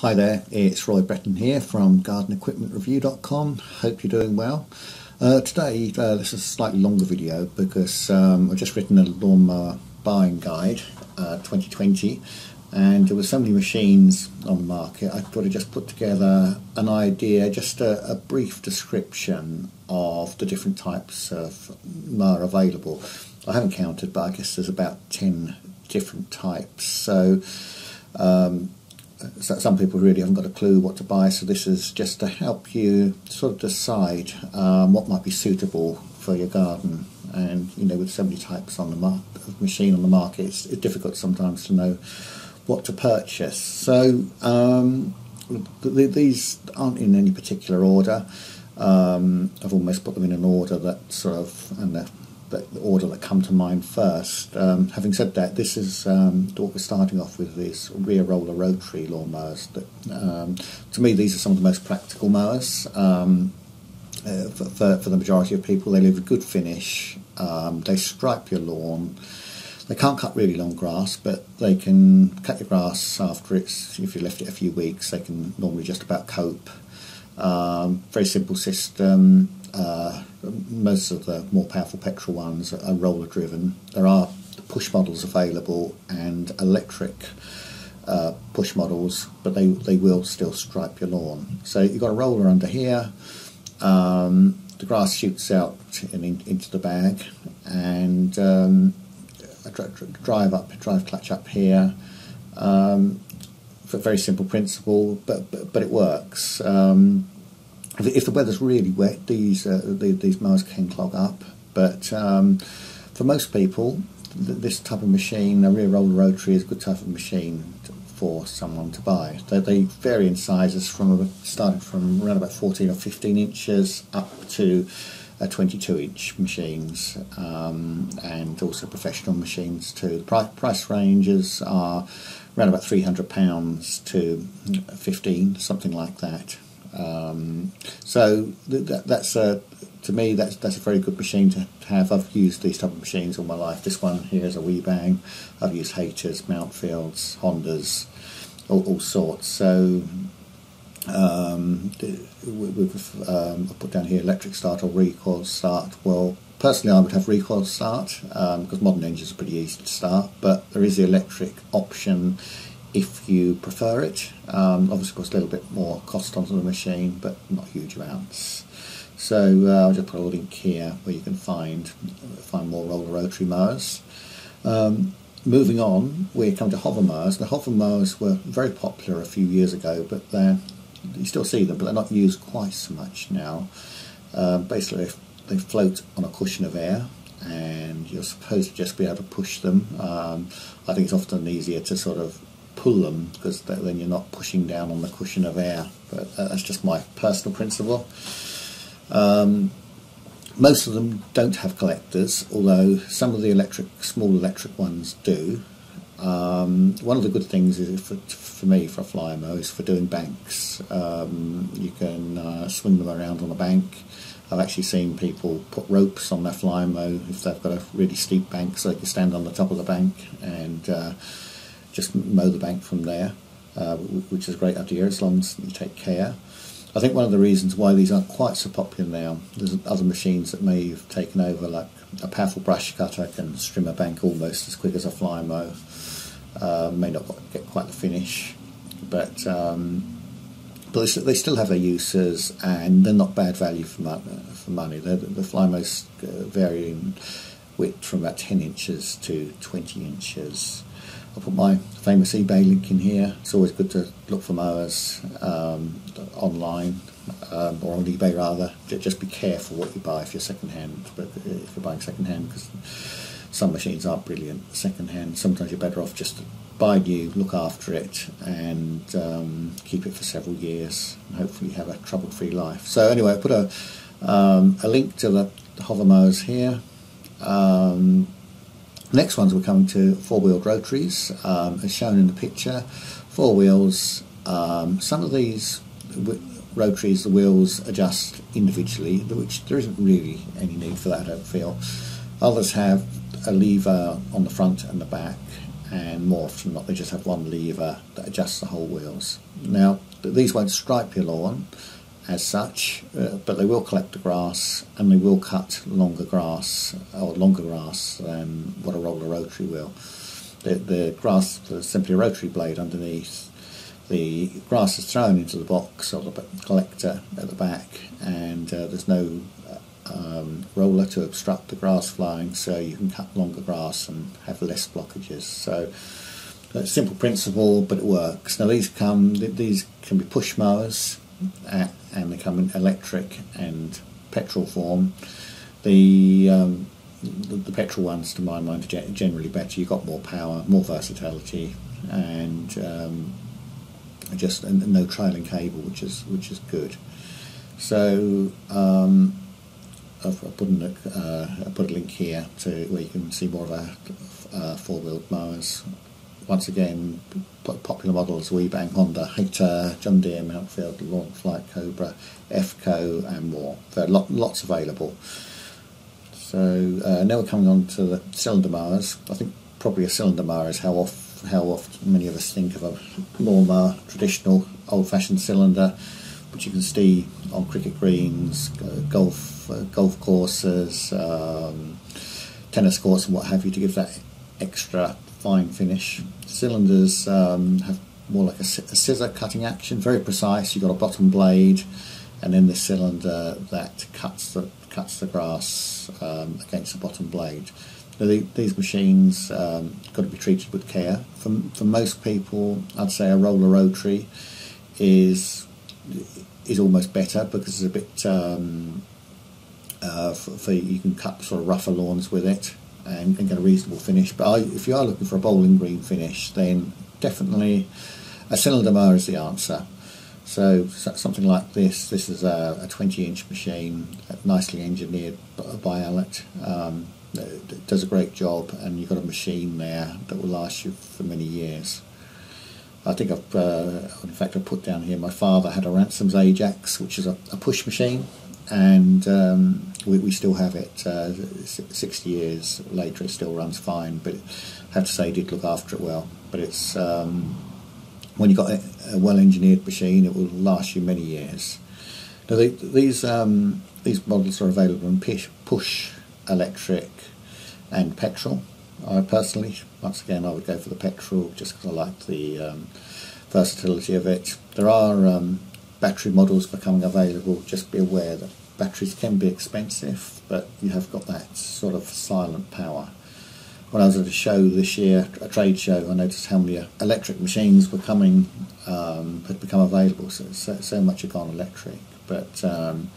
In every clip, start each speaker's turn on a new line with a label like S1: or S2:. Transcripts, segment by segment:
S1: Hi there, it's Roy Breton here from GardenEquipmentReview.com. Hope you're doing well. Uh, today, uh, this is a slightly longer video because um, I've just written a lawnmower buying guide uh, 2020 and there were so many machines on the market I thought I'd just put together an idea, just a, a brief description of the different types of mower available. I haven't counted but I guess there's about 10 different types. So um, some people really haven't got a clue what to buy, so this is just to help you sort of decide um, what might be suitable for your garden. And you know, with so many types on the mar- machine on the market, it's, it's, difficult sometimes to know what to purchase. So um, th- these aren't in any particular order. Um, I've almost put them in an order that sort of, and the the order that come to mind first. Um, having said that, this is um, we're starting off with these rear roller rotary lawnmowers. That um, to me, these are some of the most practical mowers. Um, uh, for, for, for, the majority of people, they leave a good finish. Um, they stripe your lawn. They can't cut really long grass, but they can cut your grass after it's. If you left it a few weeks, they can normally just about cope. Um, very simple system. Uh, most of the more powerful petrol ones are roller driven. There are push models available and electric uh, push models, but they, they will still stripe your lawn. So you've got a roller under here. Um, the grass shoots out in, in, into the bag, and um, drive up, drive clutch up here. Um, a very simple principle, but but, but it works. Um, if the weather's really wet, these uh, these mowers can clog up. But um, for most people, this type of machine, a rear roller rotary, is a good type of machine for someone to buy. They, they vary in sizes from starting from around about 14 or 15 inches up to uh, 22 inch machines um, and also professional machines too. The price, price ranges are around about £300 to 15, something like that. Um, so that, that's a, to me that's that's a very good machine to have. I've used these type of machines all my life. This one here is a Weibang. I've used Hayters, Mountfields, Hondas, all, all sorts. So um, we've um, I put down here electric start or recoil start. Well, personally, I would have recoil start um, because modern engines are pretty easy to start, but there is the electric option if you prefer it. Um, obviously, costs a little bit more cost onto the machine, but not huge amounts. So uh, I'll just put a link here where you can find find more roller rotary mowers. Um, moving on, we come to hover mowers. The hover mowers were very popular a few years ago, but they're you still see them, but they're not used quite so much now. Uh, basically, they float on a cushion of air, and you're supposed to just be able to push them. Um, I think it's often easier to sort of pull them because then you're not pushing down on the cushion of air. But that's just my personal principle. Um, most of them don't have collectors, although some of the electric, small electric ones do. Um, one of the good things is for, for me for a Flymo is for doing banks. Um, you can uh, swing them around on a bank. I've actually seen people put ropes on their Flymo if they've got a really steep bank, so they can stand on the top of the bank and uh, just mow the bank from there, uh, which is a great idea as long as you take care. I think one of the reasons why these aren't quite so popular now, there's other machines that may have taken over, like a powerful brush cutter can trim a bank almost as quick as a Flymo. Uh, may not get quite the finish, but um, but they still have their uses and they're not bad value for, for money. They're, the Flymos uh, vary in width from about 10 inches to 20 inches. I'll put my famous eBay link in here. It's always good to look for mowers um, online um, or on eBay rather. Just be careful what you buy if you're second hand, but if you're buying second hand, because some machines aren't brilliant second hand. Sometimes you're better off just to buy new, look after it, and um, keep it for several years, and hopefully have a trouble-free life. So anyway, I put a um, a link to the, the hover mowers here. Um, Next ones we're coming to four-wheeled rotaries, um, as shown in the picture. Four wheels. Um, some of these rotaries, the wheels adjust individually, which there isn't really any need for that, I don't feel. Others have a lever on the front and the back, and more often than not they just have one lever that adjusts the whole wheels. Now these won't stripe your lawn as such, uh, but they will collect the grass and they will cut longer grass or longer grass than what a roller rotary will. The, the grass is simply a rotary blade underneath. The grass is thrown into the box or the collector at the back, and uh, there's no um, roller to obstruct the grass flowing, so you can cut longer grass and have less blockages. So simple principle, but it works. Now these come these can be push mowers, and they come in electric and petrol form. The um, the, the, petrol ones, to my mind, are generally better. You've got more power, more versatility, and um, just no trailing cable, which is which is good. So um, I've, put, a, uh, put a link here to where you can see more of our uh, four-wheeled mowers. Once again, popular models, Weibang, Honda, Hayter, John Deere, Mountfield, Lawnflite, Cobra, Efco and more. There are lot, lots available. So uh, now we're coming on to the cylinder mowers. I think probably a cylinder mower is how off, how often many of us think of a lawnmower, traditional old-fashioned cylinder which you can see on cricket greens, uh, golf uh, golf courses, um, tennis courts, and what have you, to give that extra fine finish. Cylinders um, have more like a, a, scissor cutting action, very precise. You've got a bottom blade, and then the cylinder that cuts the cuts the grass um, against the bottom blade. the, these machines um, got to be treated with care. For, for most people, I'd say a roller rotary is is almost better because it's a bit um, uh, for, for, you can cut sort of rougher lawns with it and, and get a reasonable finish. But I, if you are looking for a bowling green finish, then definitely a mower is the answer. So something like this, this is a, a 20 inch machine, nicely engineered by Allett. Um, it does a great job and you've got a machine there that will last you for many years. I think I've, uh, in fact, I put down here. My father had a Ransomes Ajax, which is a, a push machine, and um, we, we, still have it. Uh, Sixty years later, it still runs fine. But I have to say, did look after it well. But it's um, when you've got a, a well-engineered machine, it will last you many years. Now, these um, these models are available in push, push electric and petrol. I personally, once again, I would go for the petrol just because I like the um, versatility of it. There are um, battery models becoming available. Just be aware that batteries can be expensive, but you have got that sort of silent power. When I was at a show this year, a trade show, I noticed how many electric machines were coming, um, had become available. So, so, so much have gone electric, but um,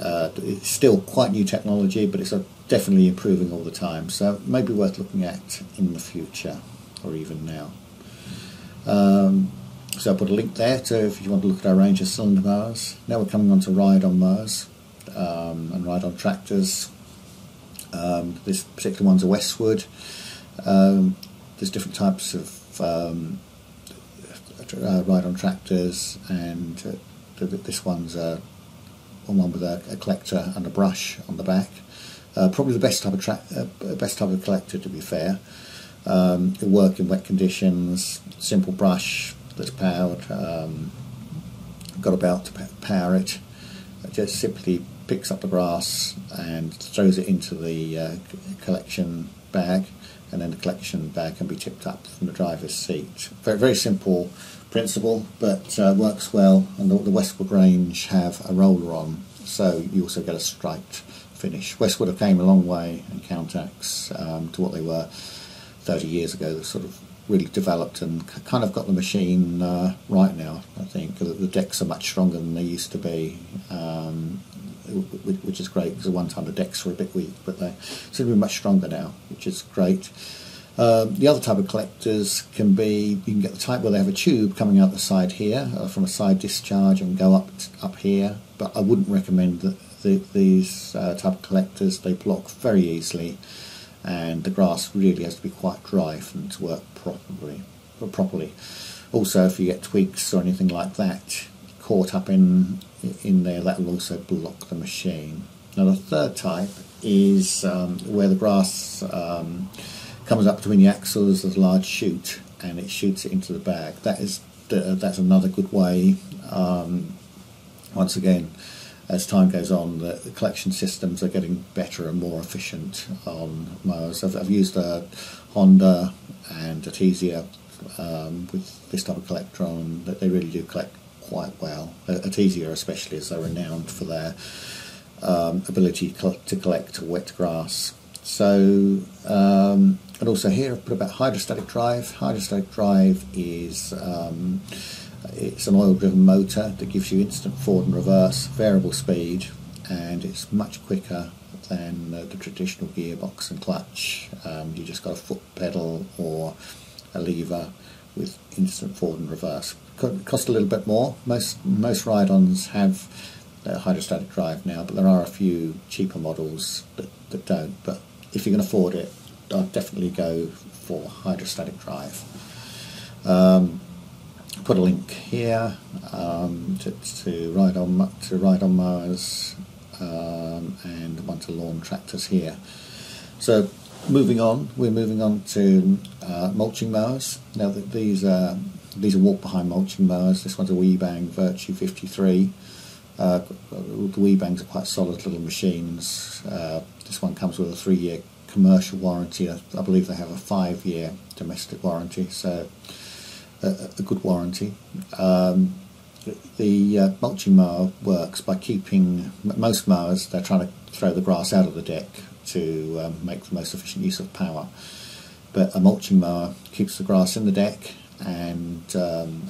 S1: uh, it's still quite new technology, but it's definitely improving all the time. So maybe worth looking at in the future or even now. Um, so I put a link there to if you want to look at our range of cylinder mowers. Now we're coming on to ride-on mowers um, and ride-on tractors. Um, this particular one's a Westwood. Um, there's different types of um, uh, ride-on tractors, and uh, this one's a one with a, a, collector and a brush on the back. Uh, probably the best type of uh, best type of collector, to be fair. Um, work in wet conditions. Simple brush that's powered. Um, got about to power it. it. Just simply picks up the grass and throws it into the uh, collection bag, and then the collection bag can be tipped up from the driver's seat. Very very simple principle, but uh, works well. And the, the, Westwood range have a roller on, so you also get a striped finish. Westwood have came a long way in Countax um, to what they were 30 years ago. They've sort of really developed and kind of got the machine uh, right now. I think the, decks are much stronger than they used to be. Um, which is great because at one time the decks were a bit weak, but they seem to be much stronger now, which is great. Um, the other type of collectors can be you can get the type where they have a tube coming out the side here uh, from a side discharge and go up up here. But I wouldn't recommend that the, these uh, type of collectors. They block very easily, and the grass really has to be quite dry for them to work properly. Properly. Also, if you get twigs or anything like that caught up in in there, that will also block the machine. Now the third type is um, where the grass um, comes up between the axles, there's a large chute, and it shoots it into the bag. That is that's another good way. Um, once again, as time goes on, the, the, collection systems are getting better and more efficient on. I've, I've used a Honda and Etesia um, with this type of collector on that they really do collect quite well. Etesia especially as they're renowned for their um, ability to collect wet grass. So, um, and also here I've put about hydrostatic drive. Hydrostatic drive is um, it's an oil-driven motor that gives you instant forward and reverse, variable speed, and it's much quicker than uh, the traditional gearbox and clutch. Um, you just got a foot pedal or a lever with instant forward and reverse. Could cost a little bit more. Most most ride-ons have a hydrostatic drive now, but there are a few cheaper models that, that don't. But if you can afford it, I'd definitely go for hydrostatic drive. Um, put a link here um, to, to ride on to ride on mowers um, and bunch of lawn tractors here. So moving on, we're moving on to uh, mulching mowers. Now that these are these are walk behind mulching mowers. This one's a Weibang Virtue 53. Uh, the Weibangs are quite solid little machines. Uh, this one comes with a three year commercial warranty. I, I believe they have a five year domestic warranty, so a, good warranty. Um, the uh, mulching mower works by keeping most mowers they're trying to throw the grass out of the deck to um, make the most efficient use of power but a mulching mower keeps the grass in the deck and um,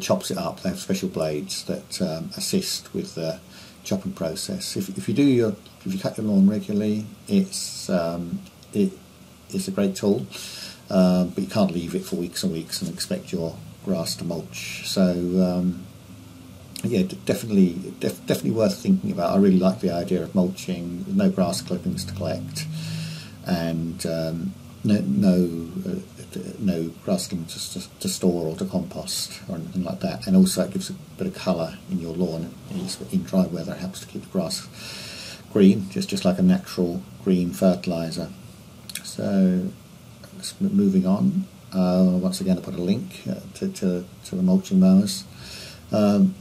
S1: chops it up. They have special blades that um, assist with the chopping process. If, if you do your if you cut your lawn regularly, it's um, it, it's a great tool, um, but you can't leave it for weeks and weeks and expect your grass to mulch. So um, yeah, definitely def definitely worth thinking about. I really like the idea of mulching, no grass clippings to collect, and um, no no, uh, no grass clippings to, to, store or to compost or anything like that. And also it gives a bit of colour in your lawn. In dry weather, it helps to keep the grass green, just just like a natural green fertiliser. So moving on. Uh, once again, I put a link uh, to, to, to, the mulching mowers. Um,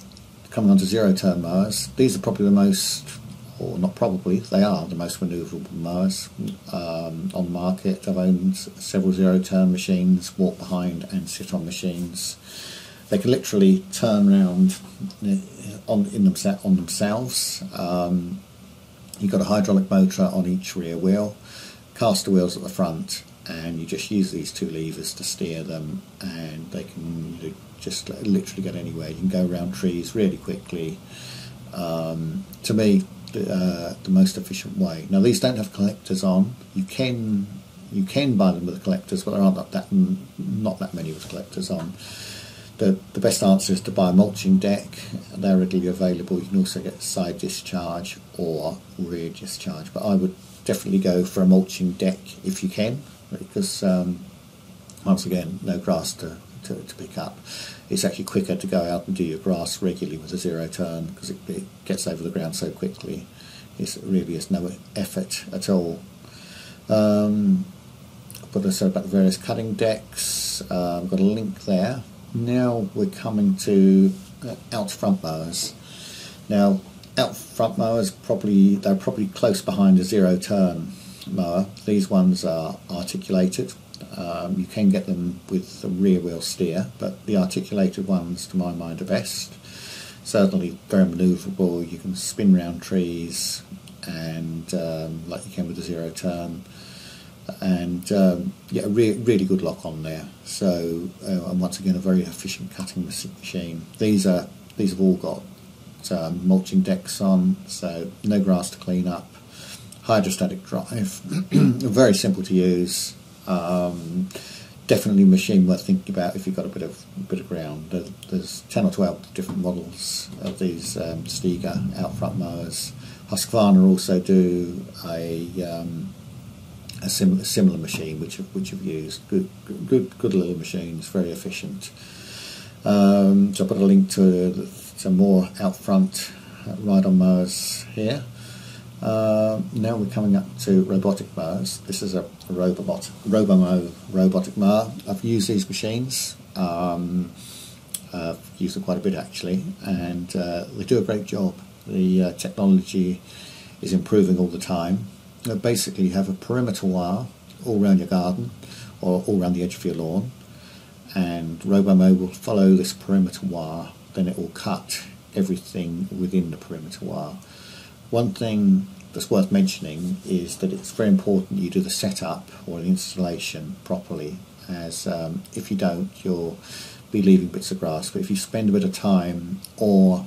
S1: coming on to zero turn mowers, these are probably the most or not probably, they are the most manoeuvrable mowers um, on the market. I've owned several zero turn machines, walk behind and sit on machines. They can literally turn around uh, on, in them, on themselves. Um, you've got a hydraulic motor on each rear wheel, caster wheels at the front, and you just use these two levers to steer them, and they can just literally get anywhere. You can go around trees really quickly. Um, to me, uh, the most efficient way. Now these don't have collectors on. You can you can buy them with collectors, but there aren't that, that not that many with collectors on. The, the best answer is to buy a mulching deck. They're readily available. You can also get side discharge or rear discharge, but I would definitely go for a mulching deck if you can, because um, once again, no grass to, to, to, pick up. It's actually quicker to go out and do your grass regularly with a zero turn because it, it, gets over the ground so quickly. It's, it really is no effort at all. Um, but I said about the various cutting decks. Uh, I've got a link there. Now we're coming to uh, out front mowers. Now out front mowers probably they're probably close behind a zero turn mower. These ones are articulated um, you can get them with the rear wheel steer, but the articulated ones, to my mind, are best. Certainly very manoeuvrable. You can spin round trees, and um, like you can with the zero turn, and um, yeah, re- really good lock on there. So, uh, and once again, a very efficient cutting machine. These are these have all got um, mulching decks on, so no grass to clean up. Hydrostatic drive, very simple to use. Um, definitely a machine worth thinking about if you've got a bit of bit of ground. There's 10 or 12 different models of these um, Stiga out front mowers. Husqvarna also do a um, a similar similar machine which have, which have used good good good little machines, very efficient. Um, so I put a link to some more out front ride on mowers here. Uh, now we're coming up to robotic mowers. This is a, Robomow robotic mower. I've used these machines. Um, I've used them quite a bit actually, and uh, they do a great job. The uh, technology is improving all the time. You basically, you have a perimeter wire all around your garden or all around the edge of your lawn, and Robomow will follow this perimeter wire. Then it will cut everything within the perimeter wire. One thing that's worth mentioning is that it's very important you do the setup or the installation properly as um, if you don't you'll be leaving bits of grass. But if you spend a bit of time or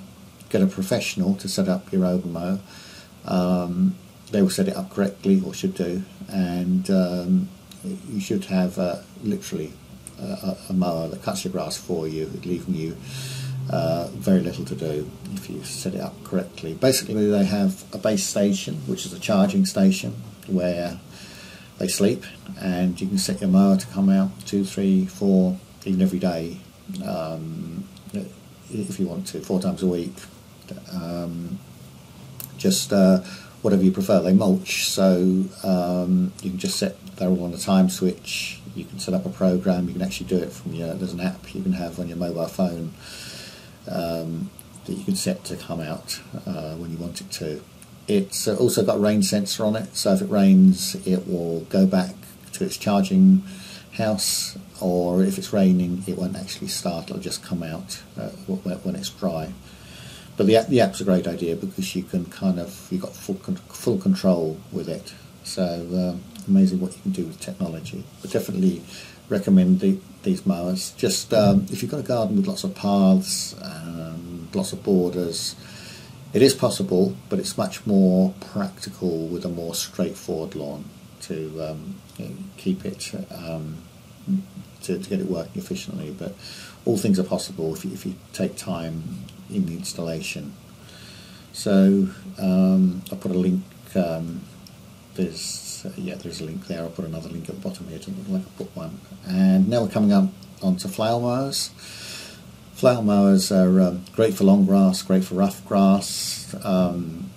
S1: get a professional to set up your Robomow um, they will set it up correctly or should do. And um, you should have uh, literally a, a mower that cuts your grass for you leaving you uh, very little to do if you set it up correctly. Basically, they have a base station, which is a charging station where they sleep, and you can set your mower to come out two, three, four, even every day um, if you want to, four times a week. Um, just uh, whatever you prefer. They mulch, so um, you can just set they're all on a time switch. You can set up a program. You can actually do it from your. There's an app you can have on your mobile phone um, that you can set to come out uh, when you want it to. It's uh, also got a rain sensor on it, so if it rains, it will go back to its charging house, or if it's raining, it won't actually start. It'll just come out uh, when it's dry. But the the app's a great idea because you can kind of you've got full full control with it. So um, amazing what you can do with technology. But definitely recommend the, these mowers. Just um, if you've got a garden with lots of paths and lots of borders, it is possible, but it's much more practical with a more straightforward lawn to um, keep it um, to, to, get it working efficiently. But all things are possible if you, if you take time in the installation. So um, I'll put a link. Um, there's yeah, there's a link there. I'll put another link at the bottom here to look like I put one. And now we're coming up onto flail mowers. Flail mowers are um, great for long grass, great for rough grass. Um,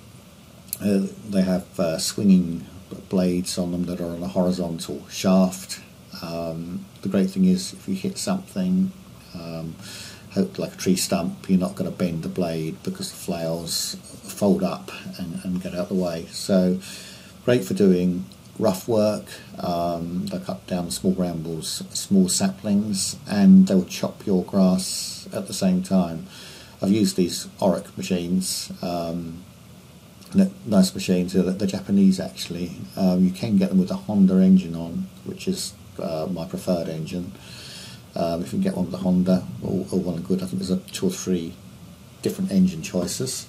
S1: uh, they have uh, swinging blades on them that are on a horizontal shaft. Um, the great thing is if you hit something, um, like a tree stump, you're not going to bend the blade because the flails fold up and, and get out of the way. So great for doing rough work. Um, they cut down small brambles, small saplings, and they will chop your grass at the same time. I've used these Orec machines. Um, nice machines. They're, they're Japanese actually. Um, you can get them with a Honda engine on, which is uh, my preferred engine. Um, if you can get one with a Honda, all, well and good. I think there's a two or three different engine choices.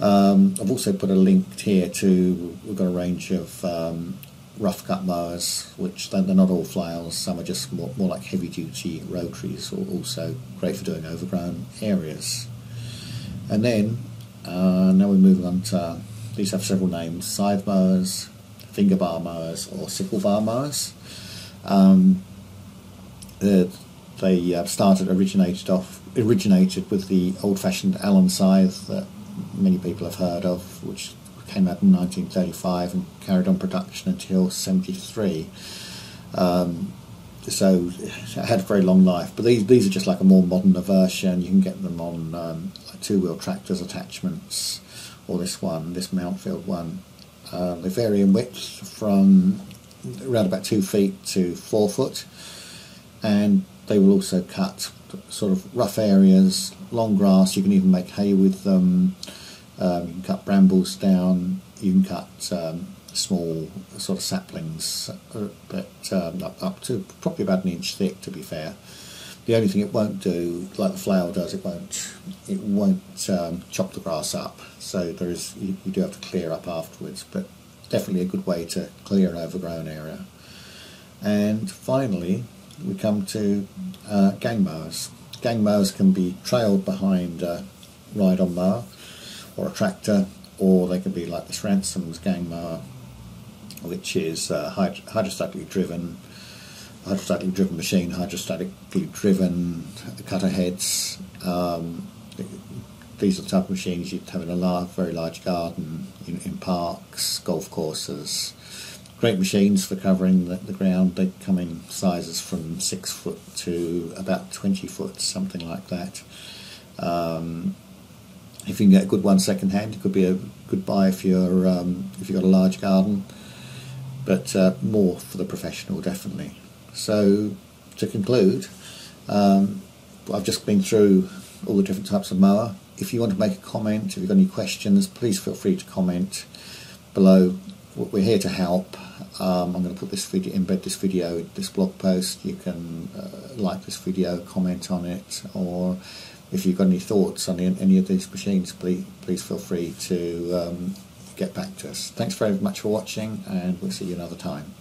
S1: Um, I've also put a link here to, we've got a range of um, rough cut mowers, which they're, not all flails, some are just more, more like heavy duty rotaries, or also great for doing overgrown areas. And then, uh, now we're moving on to, these have several names, scythe mowers, finger bar mowers, or sickle bar mowers. Um, they uh, started, originated off, originated with the old-fashioned Allen scythe that many people have heard of, which came out in 1935 and carried on production until 73. Um, so it had a very long life. But these these are just like a more modern version. You can get them on um, like two-wheel tractors attachments, or this one, this Mountfield one. Uh, they vary in width from around about two feet to four foot, and they will also cut sort of rough areas, long grass. You can even make hay with them. Um, you can cut brambles down. You can cut um, small sort of saplings, uh, but um, up, up to probably about an inch thick. To be fair, the only thing it won't do, like the flail does, it won't it won't um, chop the grass up. So there is you, you do have to clear up afterwards, but definitely a good way to clear an overgrown area. And finally, we come to uh, gang mowers. Gang mowers can be trailed behind a ride-on mower or a tractor, or they can be like the Ransomes gang mower, which is uh, hyd hydrostatically driven, hydrostatically driven machine, hydrostatically driven cutter heads. Um, these are the type of machines you'd have in a large, very large garden, in, in parks, golf courses. Great machines for covering the, the, ground. They come in sizes from six foot to about 20 foot, something like that. Um, if you can get a good one second hand, it could be a good buy if you're um, if you've got a large garden, but uh, more for the professional definitely. So to conclude, um, I've just been through all the different types of mower. If you want to make a comment, if you've got any questions, please feel free to comment below. We're here to help. Um, I'm going to put this video, embed this video, this blog post. You can uh, like this video, comment on it, or if you've got any thoughts on any of these machines, please please feel free to um, get back to us. Thanks very much for watching, and we'll see you another time.